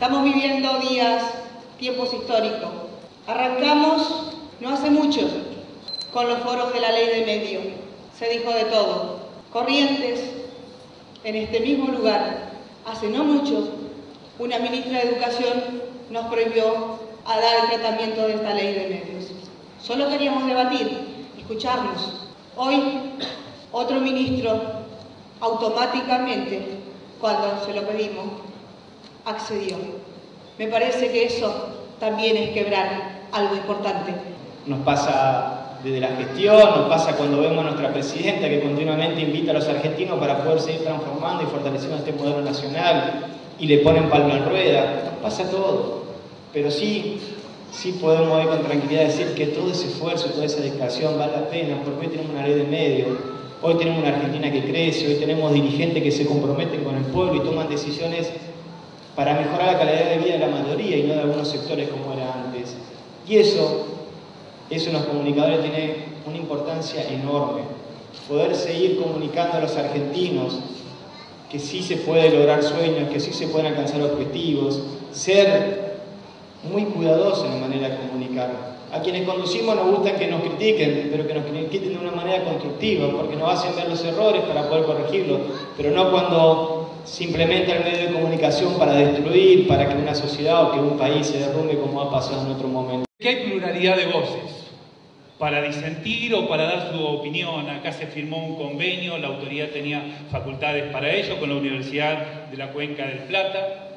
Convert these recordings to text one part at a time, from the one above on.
Estamos viviendo días, tiempos históricos. Arrancamos no hace mucho con los foros de la ley de medio. Se dijo de todo. Corrientes, en este mismo lugar, hace no mucho, una ministra de Educación nos prohibió a dar el tratamiento de esta ley de medios. Solo queríamos debatir, escucharnos. Hoy, otro ministro automáticamente, cuando se lo pedimos, accedió. Me parece que eso también es quebrar algo importante. Nos pasa desde la gestión, nos pasa cuando vemos a nuestra presidenta que continuamente invita a los argentinos para poder seguir transformando y fortaleciendo este modelo nacional y le ponen palma en rueda. Nos pasa todo. Pero sí, sí podemos hoy con tranquilidad decir que todo ese esfuerzo, toda esa dedicación vale la pena, porque hoy tenemos una ley de medio, hoy tenemos una Argentina que crece, hoy tenemos dirigentes que se comprometen con el pueblo y toman decisiones para mejorar la calidad de vida de la mayoría y no de algunos sectores como era antes. Y eso, eso en los comunicadores tiene una importancia enorme. Poder seguir comunicando a los argentinos que sí se puede lograr sueños, que sí se pueden alcanzar objetivos, ser muy cuidadosos en la manera de comunicar. A quienes conducimos nos gusta que nos critiquen, pero que nos critiquen de una manera constructiva, porque nos hacen ver los errores para poder corregirlos, pero no cuando simplemente el medio de comunicación para destruir, para que una sociedad o que un país se derrumbe como ha pasado en otro momento. Que hay pluralidad de voces para disentir o para dar su opinión. Acá se firmó un convenio, la autoridad tenía facultades para ello con la Universidad de la Cuenca del Plata,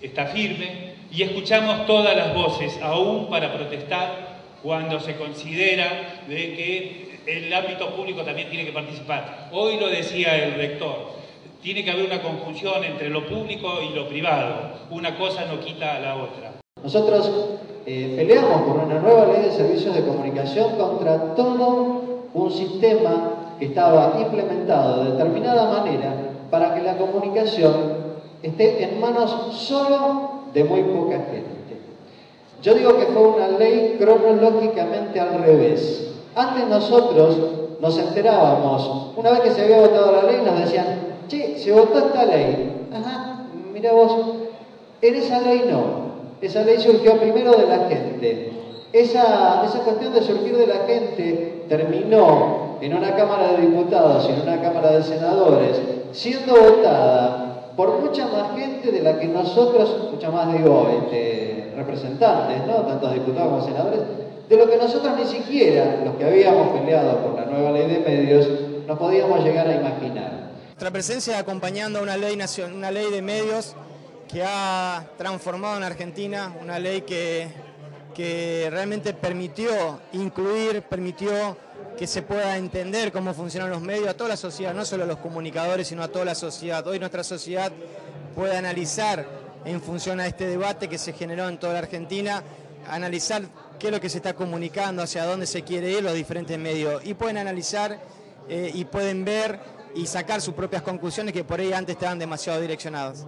está firme, y escuchamos todas las voces, aún para protestar cuando se considera de que el ámbito público también tiene que participar. Hoy lo decía el rector, tiene que haber una conjunción entre lo público y lo privado. Una cosa no quita a la otra. Nosotros eh, peleamos por una nueva ley de servicios de comunicación contra todo un sistema que estaba implementado de determinada manera para que la comunicación esté en manos solo de muy poca gente. Yo digo que fue una ley cronológicamente al revés. Antes nosotros nos enterábamos, una vez que se había votado la ley, nos decían, che, se votó esta ley. Ajá, mira vos, en esa ley no. Esa ley surgió primero de la gente. Esa, esa cuestión de surgir de la gente terminó en una Cámara de Diputados y en una Cámara de Senadores, siendo votada por mucha más gente de la que nosotros, mucha más digo, este, representantes, ¿no? tantos diputados como senadores, de lo que nosotros ni siquiera, los que habíamos peleado por la nueva ley de medios, nos podíamos llegar a imaginar. Nuestra presencia acompañando una ley, una ley de medios que ha transformado en Argentina, una ley que, que realmente permitió incluir, permitió que se pueda entender cómo funcionan los medios a toda la sociedad, no solo a los comunicadores, sino a toda la sociedad. Hoy nuestra sociedad puede analizar en función a este debate que se generó en toda la Argentina, analizar qué es lo que se está comunicando, hacia dónde se quiere ir los diferentes medios y pueden analizar eh, y pueden ver y sacar sus propias conclusiones que por ahí antes estaban demasiado direccionadas.